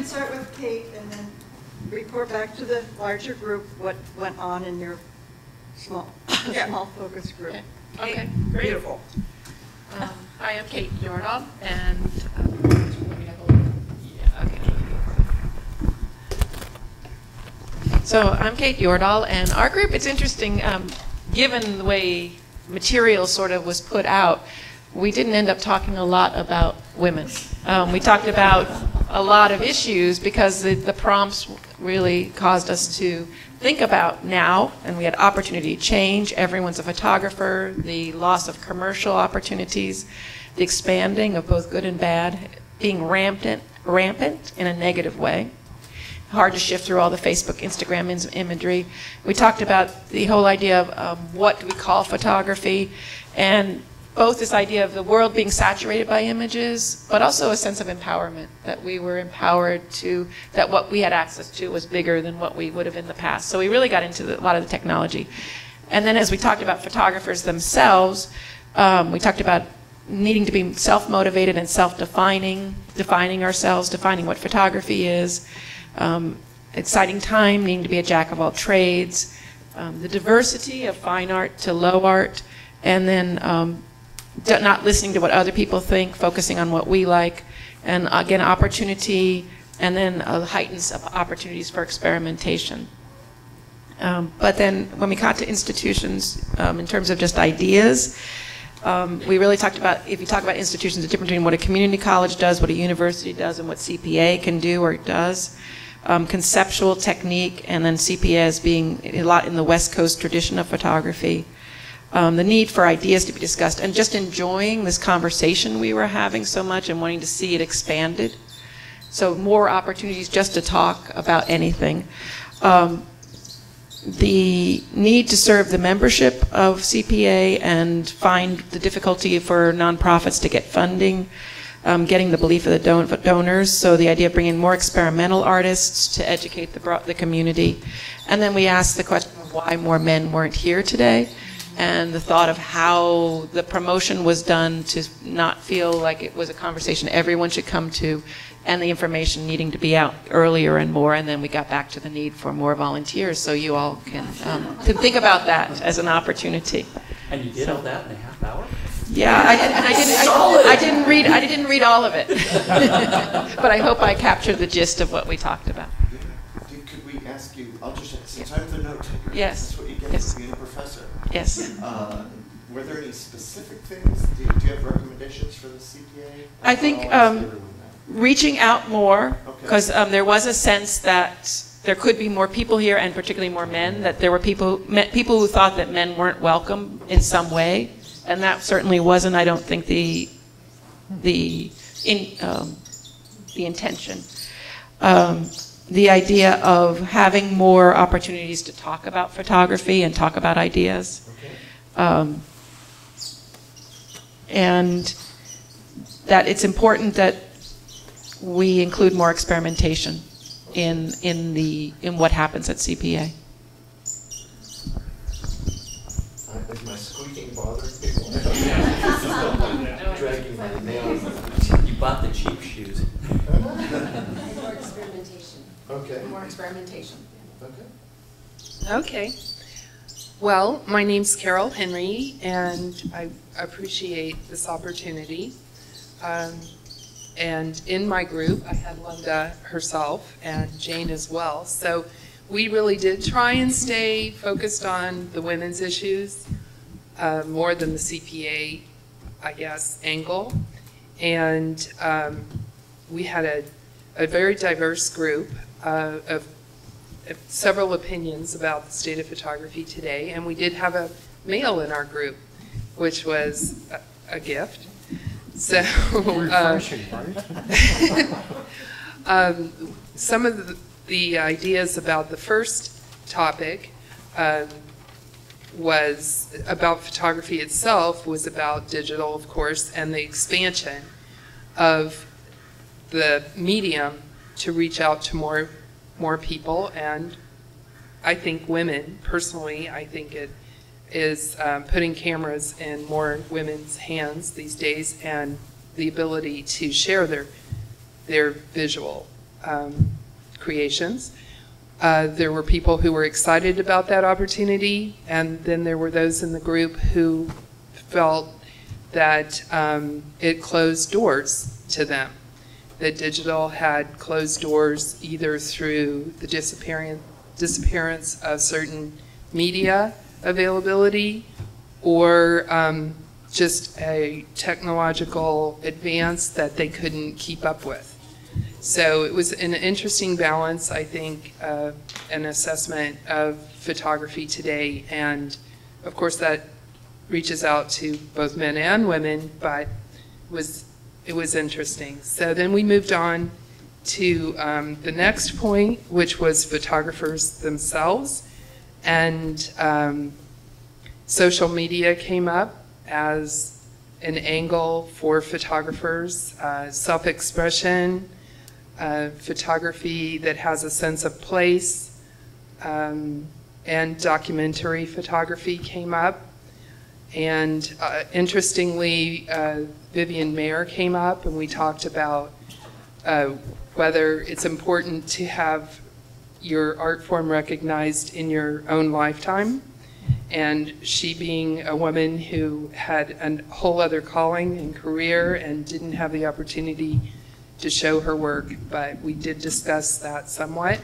can start with Kate and then report back to the larger group what went on in your small, Yeah. small focus group. Okay, Beautiful. Um, Hi, I'm Kate Jordahl, and, um, let me have a look. Yeah, okay. So I'm Kate Jordahl, and our group, it's interesting, um, given the way material sort of was put out, we didn't end up talking a lot about women. Um, We talked about a lot of issues because the the prompts really caused us to think about now, and we had opportunity to change. Everyone's a photographer, the loss of commercial opportunities, the expanding of both good and bad, being rampant, rampant in a negative way hard to shift through all the Facebook, Instagram imagery. We talked about the whole idea of um, what do we call photography, and both this idea of the world being saturated by images, but also a sense of empowerment, that we were empowered to, that what we had access to was bigger than what we would have in the past. So we really got into the, a lot of the technology. And then as we talked about photographers themselves, um, we talked about needing to be self-motivated and self-defining, defining ourselves, defining what photography is, um, exciting time, needing to be a jack of all trades, um, the diversity of fine art to low art, and then um, not listening to what other people think, focusing on what we like, and again, opportunity, and then uh, heightens opportunities for experimentation. Um, But then, when we got to institutions, um, in terms of just ideas, um, we really talked about, if you talk about institutions, the difference between what a community college does, what a university does, and what CPA can do or does. Um, Conceptual technique, and then CPA as being a lot in the West Coast tradition of photography. Um, The need for ideas to be discussed, and just enjoying this conversation we were having so much and wanting to see it expanded. So more opportunities just to talk about anything. Um, the need to serve the membership of CPA and find the difficulty for nonprofits to get funding, um, getting the belief of the don- donors. So the idea of bringing more experimental artists to educate the, the community. And then we asked the question of why more men weren't here today. And the thought of how the promotion was done to not feel like it was a conversation everyone should come to, and the information needing to be out earlier and more. And then we got back to the need for more volunteers, so you all can, um, can think about that as an opportunity. And you did all that in a half hour? Yeah, I didn't, I didn't, I- I didn't read, I didn't read all of it. But I hope I captured the gist of what we talked about. Yeah. Could we ask you, I'll just, since I'm the note taker. Yes. That's what you get Yes. for being a professor. Yes. Uh, Were there any specific things, do you do you have recommendations for the CPA? I think, um, reaching out more, Okay. because um, there was a sense that there could be more people here, and particularly more men, that there were people, people who thought that men weren't welcome in some way, and that certainly wasn't, I don't think, the, the, in, um, the intention. The idea of having more opportunities to talk about photography and talk about ideas. Um, And that it's important that we include more experimentation in, in the, in what happens at CPA. Is my squeaking bothering people? Dragging my nails. You bought the cheap shoes. More experimentation. Okay, More experimentation. okay. Okay. Well, my name's Carol Henry, and I appreciate this opportunity. Um, And in my group, I had Linda herself and Jane as well. So we really did try and stay focused on the women's issues uh, more than the CPA, I guess, angle. And um, we had a, a very diverse group uh, of of several opinions about the state of photography today, and we did have a male in our group, which was a, a gift. So, uh, um, some of the, the ideas about the first topic um, was about photography itself, was about digital, of course, and the expansion of the medium to reach out to more more people and I think women personally I think it is um, putting cameras in more women's hands these days and the ability to share their their visual um, creations. Uh, there were people who were excited about that opportunity, and then there were those in the group who felt that um, it closed doors to them. That digital had closed doors either through the disappearance, disappearance of certain media availability or um, just a technological advance that they couldn't keep up with. So it was an interesting balance, I think, uh, an assessment of photography today. And of course, that reaches out to both men and women, but was it was interesting. So then we moved on to um, the next point, which was photographers themselves. And um, social media came up as an angle for photographers, uh, self expression, uh, photography that has a sense of place, um, and documentary photography came up. And uh, interestingly, uh, Vivian Maier came up and we talked about uh, whether it's important to have your art form recognized in your own lifetime. And she being a woman who had a whole other calling and career and didn't have the opportunity to show her work, but we did discuss that somewhat.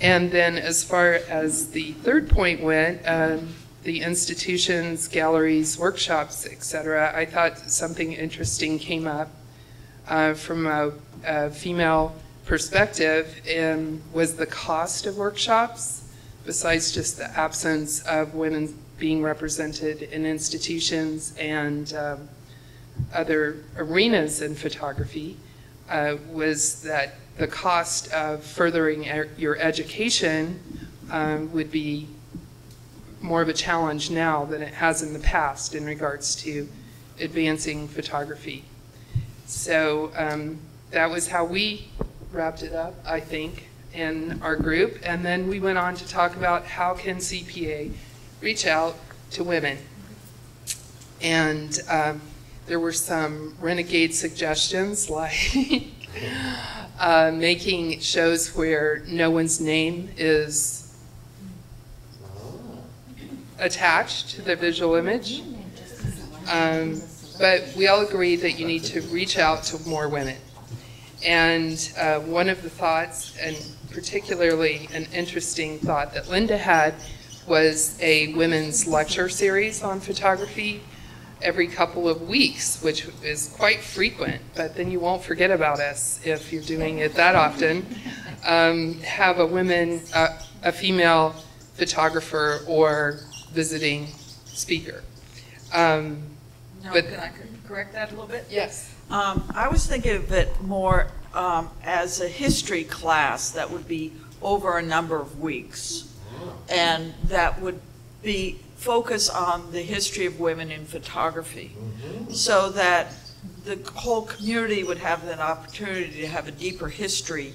And then as far as the third point went, um, the institutions, galleries, workshops, etc., I thought something interesting came up uh, from a, a, female perspective and was the cost of workshops, besides just the absence of women being represented in institutions and um, other arenas in photography, uh, was that the cost of furthering er your education um, would be more of a challenge now than it has in the past in regards to advancing photography. So um, that was how we wrapped it up, I think, in our group. And then we went on to talk about how can CPA reach out to women. And um, there were some renegade suggestions like uh, making shows where no one's name is attached to the visual image. Um, but we all agree that you need to reach out to more women. And uh, one of the thoughts, and particularly an interesting thought that Linda had, was a women's lecture series on photography every couple of weeks, which is quite frequent, but then you won't forget about us if you're doing it that often. Um, have a women, uh, a female photographer or visiting speaker. Um, No, But- can I correct that a little bit? yes. Um, I was thinking of it more um, as a history class that would be over a number of weeks. And that would be, focus on the history of women in photography. So that the whole community would have an opportunity to have a deeper history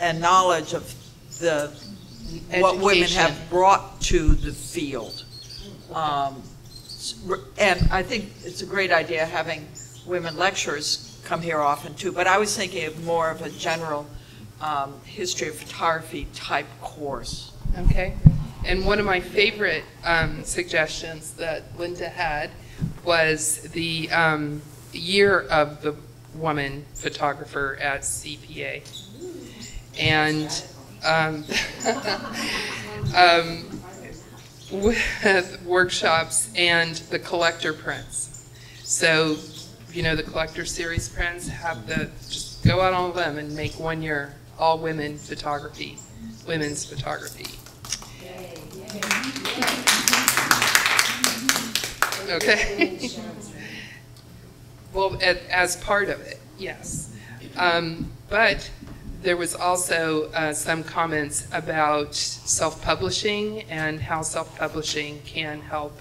and knowledge of the, what women have brought to the field. Um, And I think it's a great idea having women lecturers come here often too, but I was thinking of more of a general um, history of photography type course. Okay. And one of my favorite um, suggestions that Linda had was the um, year of the woman photographer at CPA. And um, um, with workshops and the collector prints. So, you know, the collector series prints have the, just go out on a limb and make one year all women photography, women's photography. Okay. Well, as part of it, yes. Um, But there was also uh, some comments about self-publishing and how self-publishing can help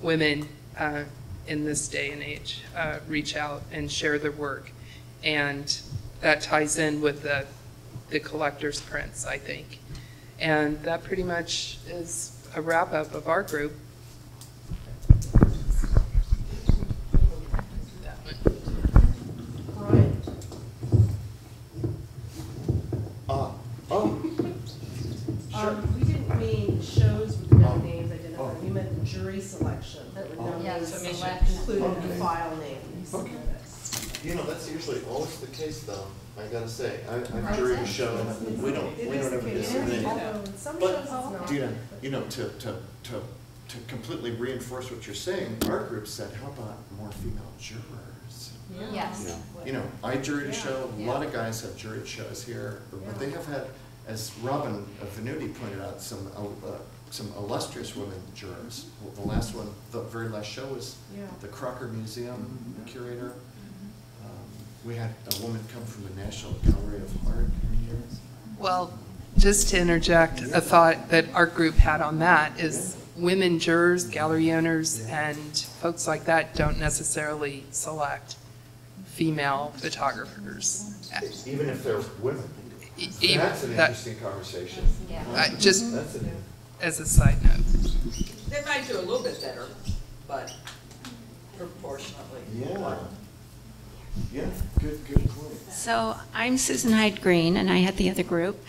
women uh, in this day and age uh, reach out and share their work. And that ties in with the, the collector's prints, I think. And that pretty much is a wrap-up of our group. Um, we didn't mean shows with no Oh. names identified, Oh. we meant jury selection, that with no Yeah, names selection. included in Okay. the file names. Okay. You know, that's usually always the case though, I gotta say, I, I've Right. juried a show, and we don't, It we is don't the ever case, discriminate. although But, shows it's not. Dina, you know, to, to, to, to completely reinforce what you're saying, our group said, how about more female jurors? Yes. You know, I juried a Yeah. show, a lot of guys have juried shows here, but they have had, as Robin Venuti pointed out, some, uh, some illustrious women jurors. The last one, the very last show was Yeah. the Crocker Museum curator. Um, We had a woman come from the National Gallery of Art here. Well, just to interject, a thought that our group had on that is women jurors, gallery owners, and folks like that don't necessarily select female photographers. Even if they're women. Even That's an that- interesting conversation. Yeah. I- Just That's an, as a side note. They might do a little bit better, but proportionately. yeah. Yeah, good, good point. So I'm Susan Hyde Green, and I had the other group.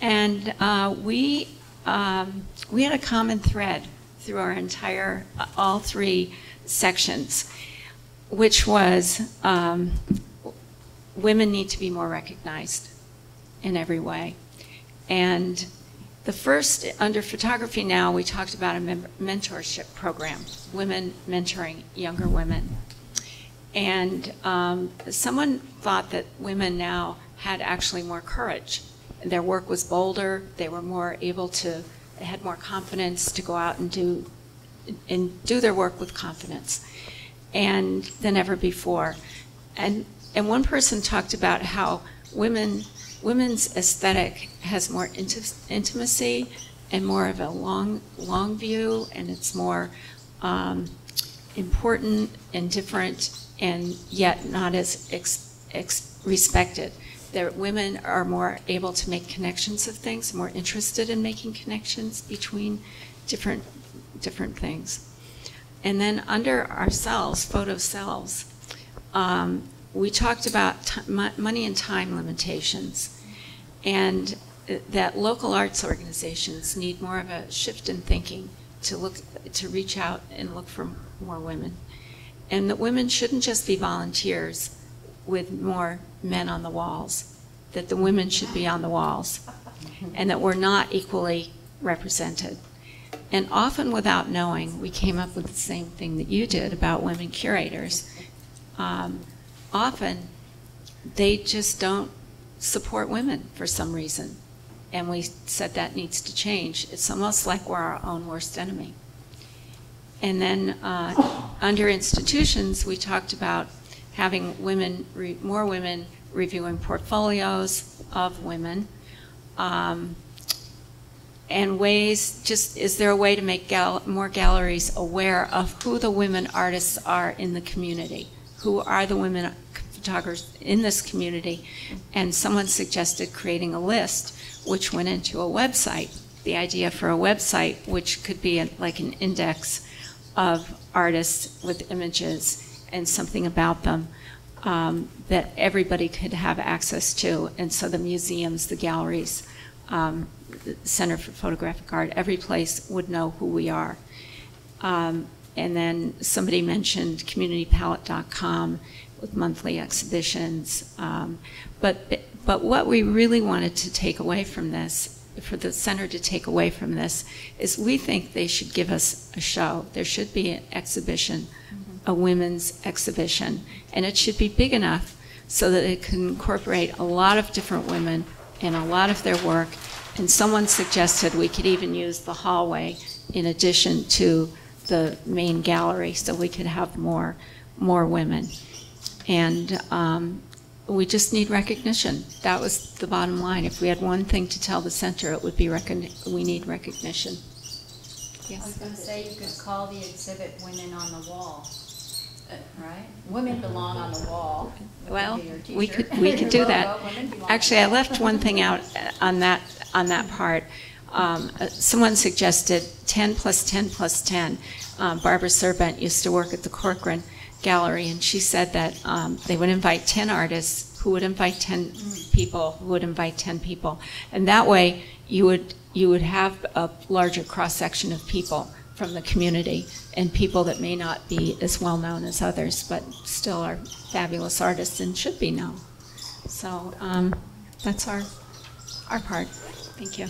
And uh, we, um, we had a common thread through our entire, all three sections, which was um, women need to be more recognized in every way. And the first, under photography now, we talked about a mentorship program, women mentoring younger women. And um, someone thought that women now had actually more courage. Their work was bolder, they were more able to, had more confidence to go out and do, and do their work with confidence, and than ever before. And, and one person talked about how women, women's aesthetic has more inti- intimacy and more of a long, long view, and it's more um, important and different, and yet not as ex- ex- respected. That women are more able to make connections of things, more interested in making connections between different, different things. And then under ourselves, photo selves, um, we talked about money and time limitations. And uh, that local arts organizations need more of a shift in thinking to look, to reach out and look for more women. And that women shouldn't just be volunteers with more men on the walls, that the women should be on the walls, and that we're not equally represented. And often without knowing, we came up with the same thing that you did about women curators. Um, often, they just don't support women for some reason. And we said that needs to change. It's almost like we're our own worst enemy. And then uh, under institutions, we talked about having women, re- more women reviewing portfolios of women. Um, and ways, just, is there a way to make gal- more galleries aware of who the women artists are in the community? Who are the women photographers in this community? And someone suggested creating a list, which went into a website. The idea for a website, which could be a- like an index of artists with images and something about them um, that everybody could have access to. And so the museums, the galleries, um, the Center for Photographic Art, every place would know who we are. Um, and then somebody mentioned communitypalette.com with monthly exhibitions. Um, but, but what we really wanted to take away from this, for the center to take away from this, is we think they should give us a show. There should be an exhibition, a women's exhibition, and it should be big enough so that it can incorporate a lot of different women and a lot of their work. And someone suggested we could even use the hallway in addition to the main gallery, so we could have more, more women. And um, we just need recognition. That was the bottom line. If we had one thing to tell the center, it would be recogni- we need recognition. I was gonna say, you could call the exhibit Women on the Wall, uh, right? Women belong on the wall. Well, could be your we could, we could do that. logo, Women belong on Actually, I left one thing out uh, on that, on that part. Um, uh, Someone suggested 10 plus 10 plus 10. Um, Barbara Serpent used to work at the Corcoran Gallery, and she said that um, they would invite 10 artists who would invite 10 people, who would invite 10 people. And that way, you would, you would have a larger cross-section of people from the community and people that may not be as well-known as others, but still are fabulous artists and should be known. So um, that's our, our part. Thank you.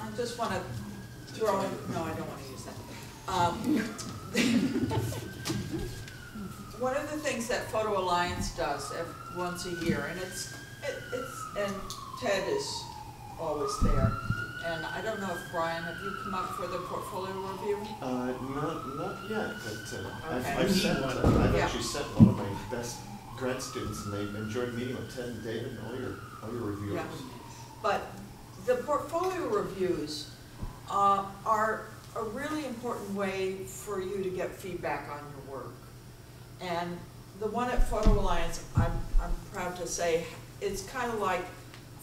I just want to throw in, no, I don't want to use that. Um, One of the things that Photo Alliance does ev- once a year, and it's, it- it's, and Ted is always there. And I don't know if, Brian, have you come up for the portfolio review? Uh, not, not yet, but uh, I've, I've sent, uh, I've Yeah. actually sent one of my best grad students, and they've enjoyed meeting with Ted and David and all your, all your reviewers. Yeah. But the portfolio reviews uh, are a really important way for you to get feedback on your work. And the one at Photo Alliance, I'm, I'm proud to say, it's kind of like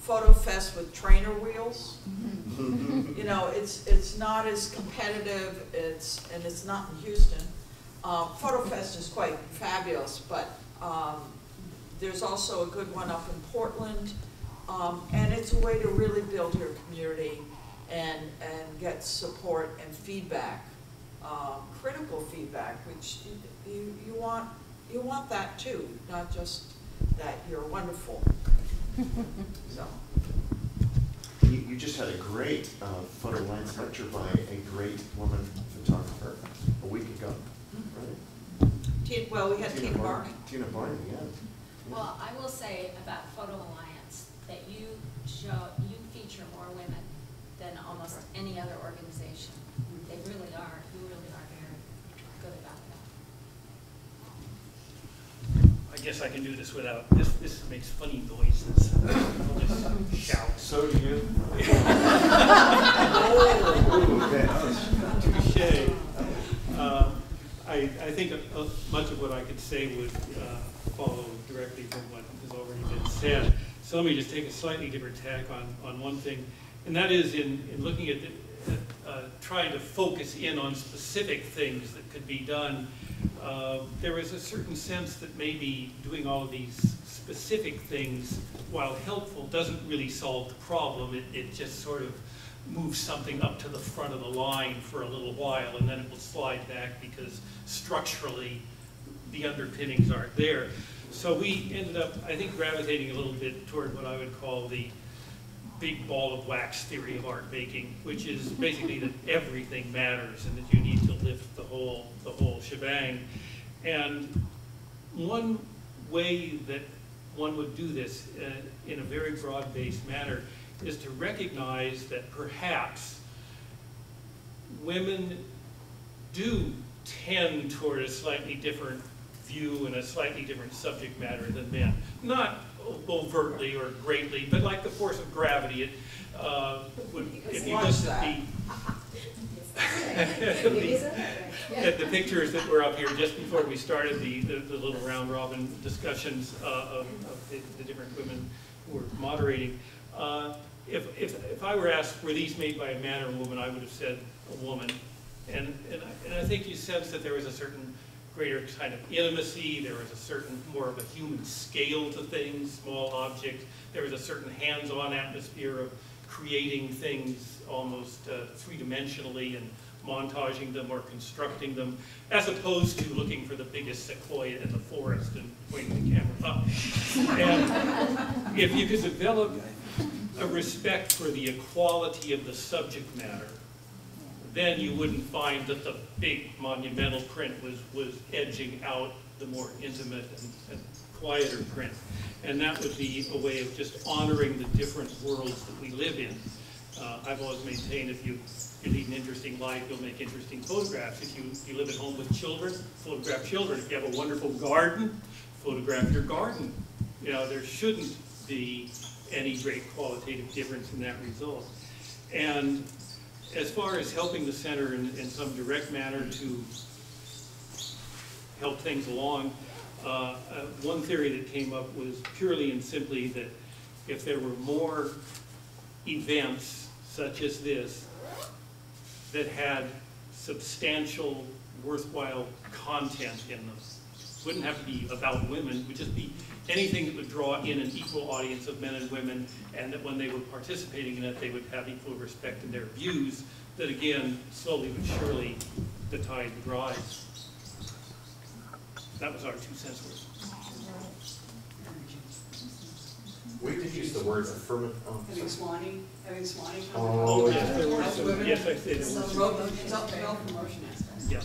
FotoFest with trainer wheels. You know, it's, it's not as competitive, it's, and it's not in Houston. Uh, FotoFest is quite fabulous, but, um, there's also a good one up in Portland. Um, and it's a way to really build your community and, and get support and feedback, uh, critical feedback, which you- you, you want, you want that too, not just that you're wonderful. So, You, you just had a great uh, Photo Alliance lecture by a great woman photographer a week ago, right? Tina, well, we had Tina Bar- Barney. Tina Barney, yeah. Well, I will say about Photo Alliance, that you show, you feature more women than almost any other organization. They really are, you really are very good about that. I guess I can do this without, this, this makes funny noises. I'll just shout. So do you. Touche. Um, I, I think uh, much of what I could say would uh, follow directly from what has already been said. So let me just take a slightly different tack on, on one thing, and that is in, in looking at, the, at uh, trying to focus in on specific things that could be done. Uh, there is a certain sense that maybe doing all of these specific things, while helpful, doesn't really solve the problem. It, it just sort of moves something up to the front of the line for a little while, and then it will slide back because structurally, the underpinnings aren't there. So we ended up, I think, gravitating a little bit toward what I would call the big ball of wax theory of art making, which is basically that everything matters and that you need to lift the whole, the whole shebang. And one way that one would do this uh, in a very broad-based manner is to recognize that perhaps women do tend toward a slightly different view and a slightly different subject matter than men. Not overtly or greatly, but like the force of gravity, it uh, would, if you that. at the, the, at the pictures that were up here just before we started the, the, the little round robin discussions uh, of, of the, the different women who were moderating. Uh, if, if, if I were asked, were these made by a man or a woman, I would have said a woman. And, and, I, and I think you sense that there was a certain greater kind of intimacy, there was a certain more of a human scale to things, small objects, there was a certain hands-on atmosphere of creating things almost uh, three-dimensionally and montaging them or constructing them, as opposed to looking for the biggest sequoia in the forest and pointing the camera up. And if you could develop a respect for the equality of the subject matter, then you wouldn't find that the big monumental print was, was edging out the more intimate and, and quieter print. And that would be a way of just honoring the different worlds that we live in. Uh, I've always maintained if you, you lead an interesting life, you'll make interesting photographs. If you, if you live at home with children, photograph children. If you have a wonderful garden, photograph your garden. You know, there shouldn't be any great qualitative difference in that result. And as far as helping the center in, in some direct manner to help things along, uh, uh, one theory that came up was purely and simply that if there were more events such as this that had substantial, worthwhile content in them. Wouldn't have to be about women, would just be anything that would draw in an equal audience of men and women, and that when they were participating in it, they would have equal respect in their views, that again, slowly but surely, the tide would rise. That was our two cents worth. We did use the word affirmative. oh, Having Swanee, having Swanee. Oh. Yes, there were As some- women. yes, I said there Some were road- some self-promotion aspects. Yeah.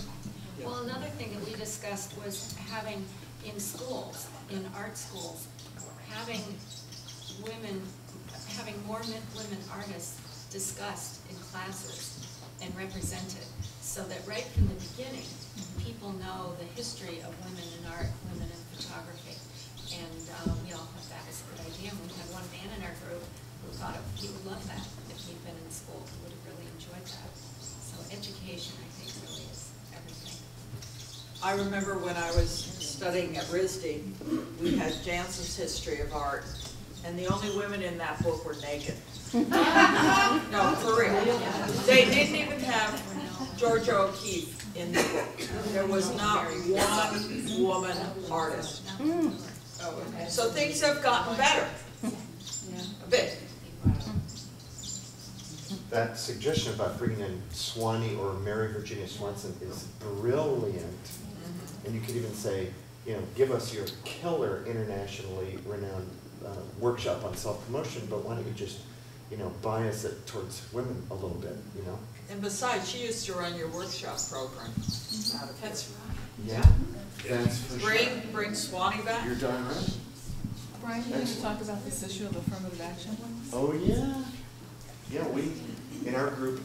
Well, another thing that we discussed was having in schools, in art schools, having women, having more women artists discussed in classes and represented, so that right from the beginning, people know the history of women in art, women in photography. And uh, we all thought that was a good idea, and we had one man in our group who thought he would love that if he'd been in school, he would have really enjoyed that. So education, I think, really is everything. I remember when I was studying at RISD, we had Janson's History of Art, and the only women in that book were naked. No, for real. They didn't even have Georgia O'Keeffe in the book. There was not one woman artist. So things have gotten better, a bit. That suggestion about bringing in Swanee or Mary Virginia Swanson is brilliant. And you could even say, you know, give us your killer internationally renowned uh, workshop on self-promotion, but why don't you just, you know, bias it towards women a little bit, you know? And besides, she used to run your workshop program. That's right. Yeah. That's for sure. Bring, bring Swanee back. You're darn right. Brian, you want to talk about this issue of affirmative action? Oh, yeah. Yeah, we, in our group,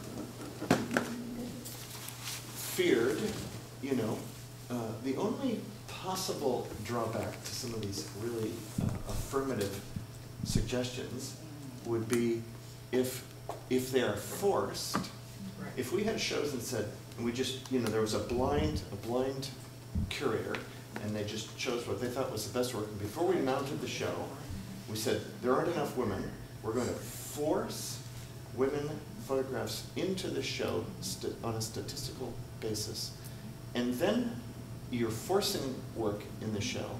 feared, you know, uh, the only possible drawback to some of these really uh, affirmative suggestions would be if, if they are forced, if we had shows and said, and we just, you know, there was a blind, a blind curator, and they just chose what they thought was the best work, and before we mounted the show, we said, there aren't enough women, we're going to force women photographs into the show st- on a statistical basis. And then you're forcing work in the show,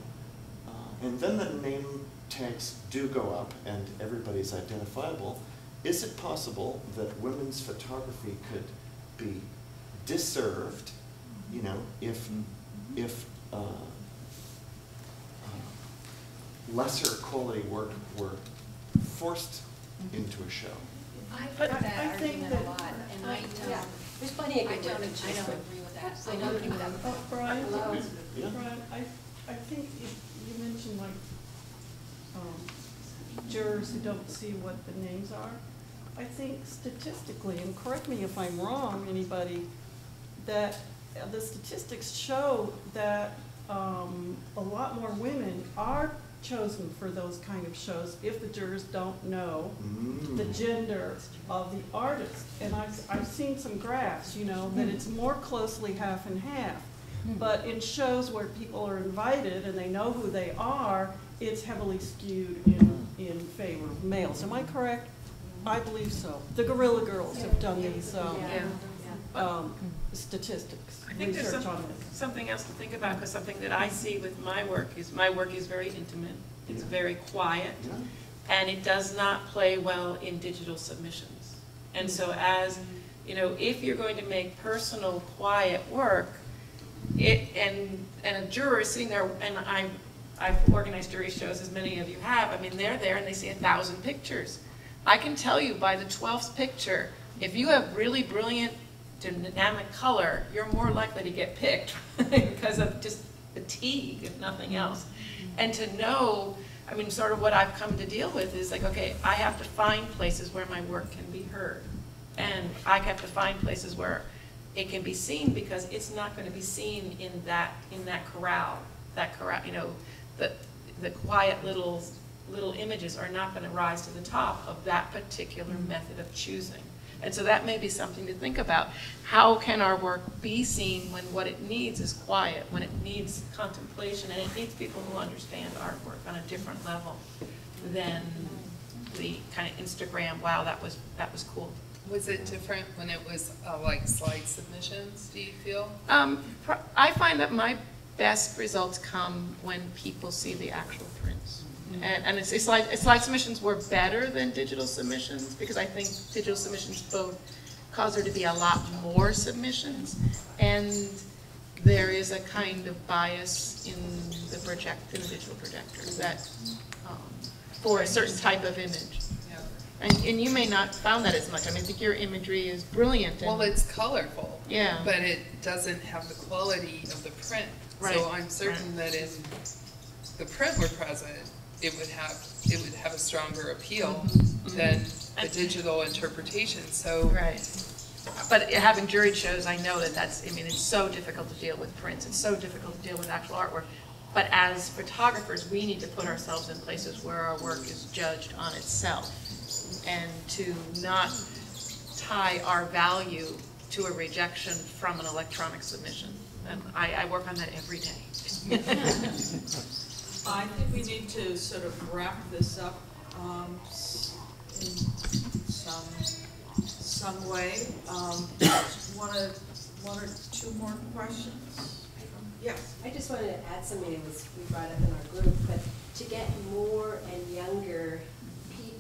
uh, and then the name tags do go up and everybody's identifiable. Is it possible that women's photography could be disserved, you know, if, if uh, uh, lesser quality work were forced into a show? I've heard that I think argument that- a lot, and I Yeah. don't, There's plenty of I good don't. I don't agree with that. I don't agree with that. Brian, Hello? Yeah. Brian, I, I think you, you mentioned like, um, jurors who don't see what the names are. I think statistically, and correct me if I'm wrong, anybody, that the statistics show that, um, a lot more women are chosen for those kind of shows if the jurors don't know the Mm. gender of the artist. And I've, I've seen some graphs, you know, that it's more closely half and half. But in shows where people are invited and they know who they are, it's heavily skewed in, in favor of males. Am I correct? I believe so. The Guerrilla Girls have done these, um, um, statistics, I think there's research some- on this. something else to think about, because something that I see with my work is, my work is very intimate, it's very quiet, Yeah. and it does not play well in digital submissions. And so as, you know, if you're going to make personal, quiet work, it, and, and a juror is sitting there, and I, I've organized jury shows, as many of you have, I mean, they're there and they see a thousand pictures. I can tell you by the twelfth picture, if you have really brilliant dynamic color, you're more likely to get picked because of just fatigue, if nothing else. And to know, I mean, sort of what I've come to deal with is like, okay, I have to find places where my work can be heard. And I have to find places where it can be seen because it's not going to be seen in that, in that corral, that corral, you know, the, the quiet little, little images are not going to rise to the top of that particular mm-hmm. method of choosing. And so that may be something to think about. How can our work be seen when what it needs is quiet, when it needs contemplation, and it needs people who understand artwork on a different level than mm-hmm. the kind of Instagram, wow, that was, that was cool Was it different when it was uh, like slide submissions, do you feel? Um, I find that my best results come when people see the actual prints. And, and it's, it's like, slide submissions were better than digital submissions, because I think digital submissions both cause there to be a lot more submissions, and there is a kind of bias in the project, in the digital projector, that, um, for a certain type of image. And, and you may not found that as much, I mean, I think your imagery is brilliant, and. Well, it's colorful. Yeah. But it doesn't have the quality of the print. Right, So I'm certain that if the print were present, it would have, it would have a stronger appeal mm-hmm. Mm-hmm. than the digital interpretation, so. Right. But having juried shows, I know that that's, I mean, it's so difficult to deal with prints, it's so difficult to deal with actual artwork. But as photographers, we need to put ourselves in places where our work is judged on itself. And to not tie our value to a rejection from an electronic submission. And I, I work on that every day. I think we need to sort of wrap this up um, in some, some way. Um, One or, one or two more questions? Yes. I just wanted to add something that was, we brought up in our group, but to get more and younger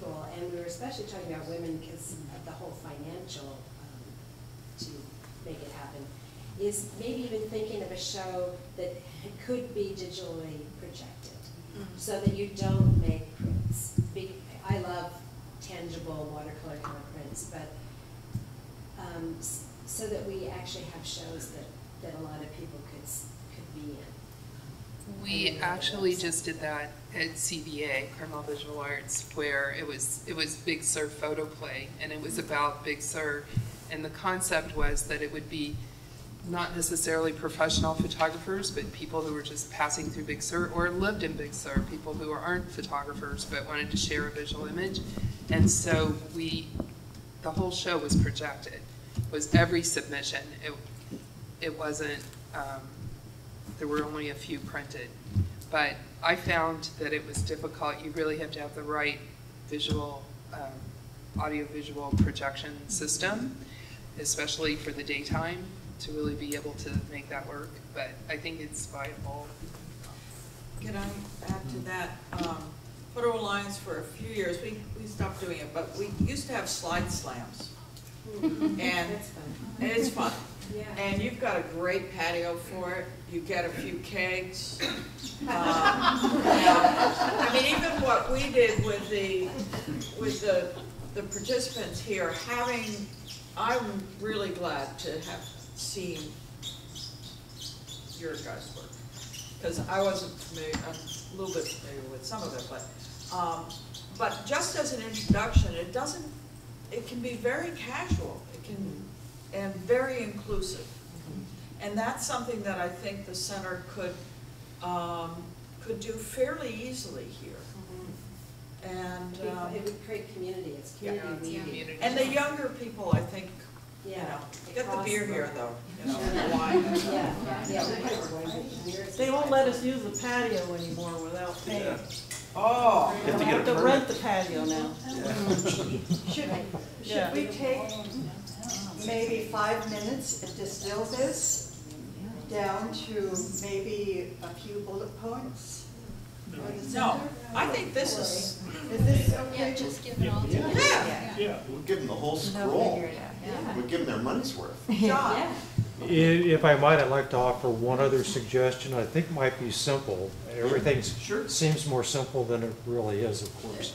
people, and we were especially talking about women because of the whole financial, um, to make it happen, is maybe even thinking of a show that could be digitally projected, so that you don't make prints. Be- I love tangible watercolor kind of prints, but um, so that we actually have shows that, that a lot of people could, could be in. We actually just did that at CVA, Carmel Visual Arts, where it was, it was Big Sur photo play, and it was about Big Sur. And the concept was that it would be not necessarily professional photographers, but people who were just passing through Big Sur or lived in Big Sur, people who aren't photographers but wanted to share a visual image. And so we, the whole show was projected, was every submission. It, it wasn't, um, there were only a few printed. But I found that it was difficult. You really have to have the right visual, um, audio-visual projection system, especially for the daytime, to really be able to make that work. But I think it's viable. Can I add to that? Um, Photo Alliance for a few years, we, we stopped doing it, but we used to have slide slams. And, That's fun. and it's fun. Yeah. And you've got a great patio for it, you get a few kegs. Um, yeah. I mean, even what we did with the, with the, the participants here, having, I'm really glad to have seen your guys' work. Because I wasn't familiar, I'm a little bit familiar with some of it, but, um, but just as an introduction, it doesn't, it can be very casual, it can, and very inclusive. And that's something that I think the center could, um, could do fairly easily here. And, It um, it would create community, it's community Yeah. weaving. Community. and the younger people, I think, you Yeah. know, get the beer here though, you know, the wine. Yeah, yeah, yeah. we put it away. Yours They won't let us use the patio anymore without paying. Oh. You have to get have to rent the patio now. Should, Yeah. should we take maybe five minutes and distill this down to maybe a few bullet points? No. I think this is, Is this Yeah, okay? just give it all to yeah, Yeah. We'll give them the whole scroll. We'll give them their money's worth. John. Yeah. If I might, I'd like to offer one other suggestion, I think might be simple. Everything Sure. seems more simple than it really is, of course.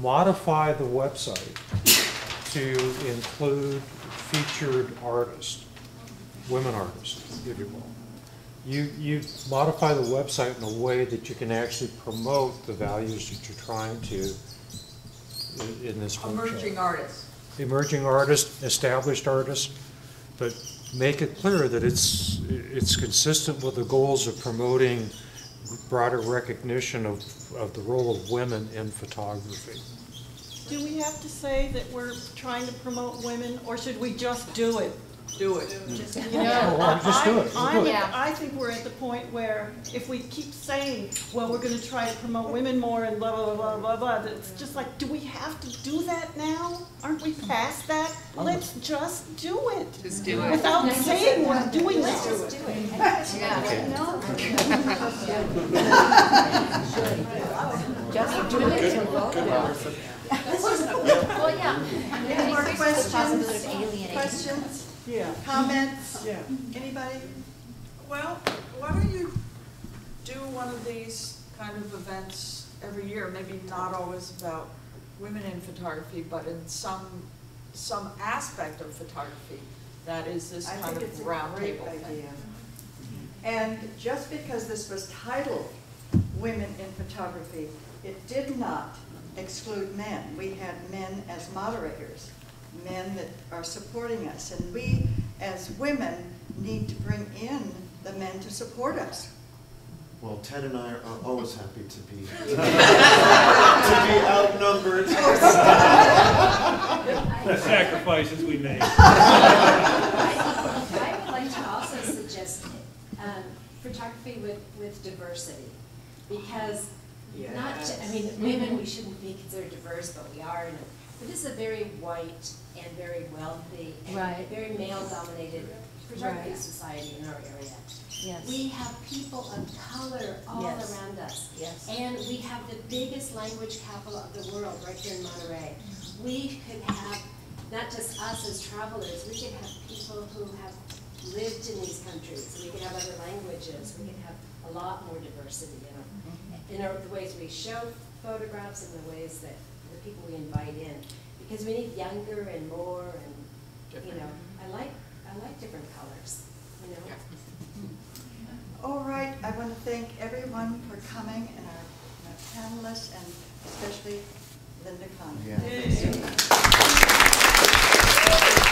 Modify the website to include featured artists, women artists, if you will. You, you modify the website in a way that you can actually promote the values that you're trying to in- in this workshop emerging artists. emerging artists, established artists, but make it clear that it's, it's consistent with the goals of promoting broader recognition of, of the role of women in photography. Do we have to say that we're trying to promote women, or should we just do it? Do it. You know, oh, Well, just do it. I- Just I do it. think- I think we're at the point where if we keep saying, well, we're gonna try to promote women more and blah, blah, blah, blah, blah, that it's just like, do we have to do that now? Aren't we past that? Let's just do it. Just do it. Without saying we're doing Let's it. just do it. Yeah. No. Just do it. Well, yeah. Any more Increases the possibility of questions? alienating. Questions, Yeah, comments? yeah. Anybody? Well, why don't you do one of these kind of events every year, maybe not always about women in photography, but in some, some aspect of photography that is this I kind think of a round table thing. idea. And just because this was titled Women in Photography, it did not exclude men. We had men as moderators, men that are supporting us. And we, as women, need to bring in the men to support us. Well, Ted and I are always happy to be, to be outnumbered. The sacrifices we make. I would like to also suggest um, photography with, with diversity, because not, ju- I mean, women, we shouldn't be considered diverse, but we are, in a- this is a very white and very wealthy and Right. very male-dominated Right. society in our area. Yes. We have people of color all Yes. around us. Yes. And we have the biggest language capital of the world right here in Monterey. We could have, not just us as travelers, we could have people who have lived in these countries. We could have other languages. We could have a lot more diversity in our, mm-hmm. in our, the ways we show photographs and the ways that people we invite in. Because we need younger and more and, you know, I like, I like different colors, you know? All right, I want to thank everyone for coming and our our panelists and especially Linda Conlon. Yeah. Thanks so much.